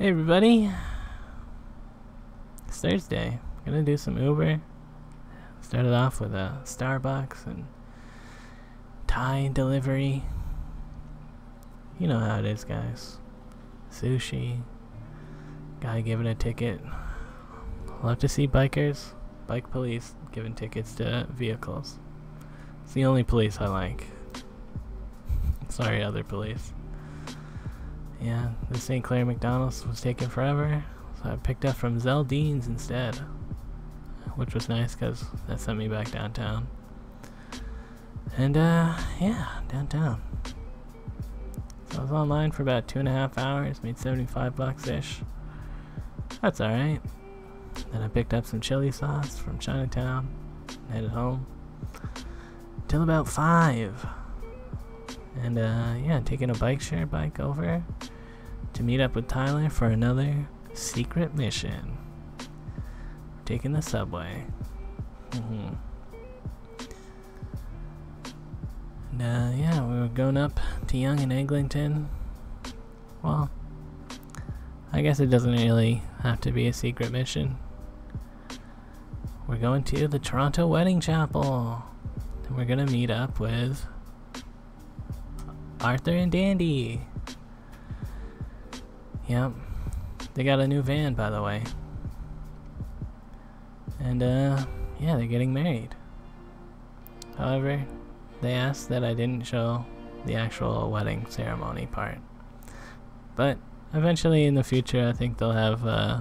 Hey everybody. It's Thursday. Gonna do some Uber. Started off with a Starbucks and Thai delivery. You know how it is, guys. Sushi. Guy giving a ticket. Love to see bikers, bike police giving tickets to vehicles. It's the only police I like. Sorry, other police. Yeah, the St. Clair McDonald's was taking forever, so I picked up from Zeldines instead, which was nice because that sent me back downtown. And uh, yeah, downtown. So I was online for about two and a half hours, made 75 bucks ish. That's alright. Then I picked up some chili sauce from Chinatown, headed home. Till about five. And uh, yeah, taking a bike share bike over to meet up with Tyler for another secret mission. Taking the subway. Mm-hmm. And uh, yeah, we were going up to Yonge and Eglinton. Well, I guess it doesn't really have to be a secret mission. We're going to the Toronto Wedding Chapel. And we're gonna meet up with Arthur and Dandy. Yep. They got a new van, by the way. And, uh, yeah, they're getting married. However, they asked that I didn't show the actual wedding ceremony part. But eventually in the future, I think they'll have uh,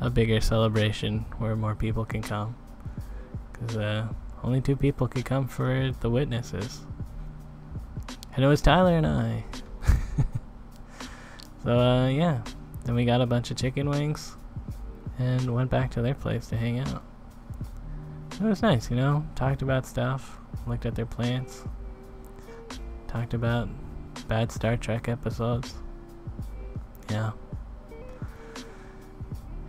a bigger celebration where more people can come. Because uh, only two people could come for the witnesses. And it was Tyler and I. so, uh, yeah. Then we got a bunch of chicken wings and went back to their place to hang out. It was nice, you know? Talked about stuff, looked at their plants, talked about bad Star Trek episodes. Yeah.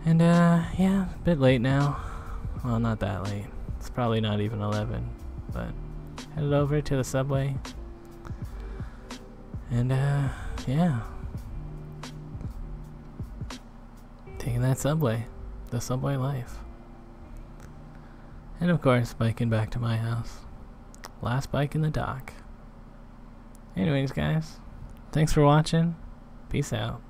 And, uh, yeah, a bit late now. Well, not that late. It's probably not even 11, but headed over to the subway, and, uh, yeah. Taking that subway. The subway life. And of course, biking back to my house. Last bike in the dock. Anyways, guys. Thanks for watching. Peace out.